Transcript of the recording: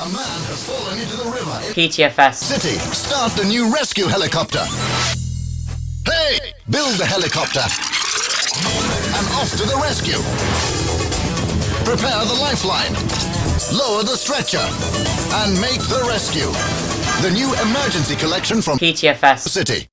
A man has fallen into the river. PTFS. City, start the new rescue helicopter. Hey! Build the helicopter. And off to the rescue. Prepare the lifeline. Lower the stretcher. And make the rescue. The new emergency collection from PTFS. City.